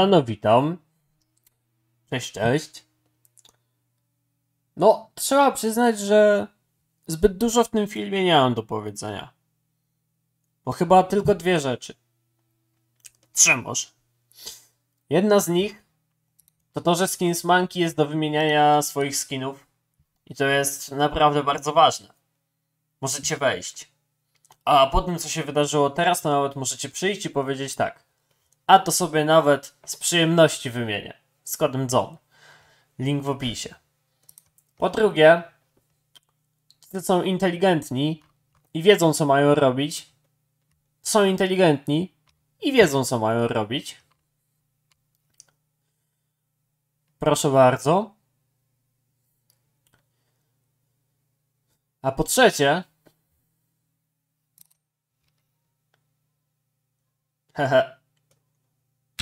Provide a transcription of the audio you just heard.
A no witam. Cześć, cześć. No, trzeba przyznać, że zbyt dużo w tym filmie nie mam do powiedzenia. Bo chyba tylko dwie rzeczy. Trzy może. Jedna z nich to to, że Skins Monkey jest do wymieniania swoich skinów. I to jest naprawdę bardzo ważne. Możecie wejść. A po tym, co się wydarzyło teraz, to nawet możecie przyjść i powiedzieć tak. A to sobie nawet z przyjemności wymienię. Z kodem ZON. Link w opisie. Po drugie, ci, są inteligentni i wiedzą, co mają robić, są inteligentni i wiedzą, co mają robić. Proszę bardzo. A po trzecie, hehe,